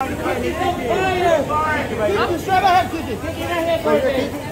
Keep it straight ahead, keep it. Keep it right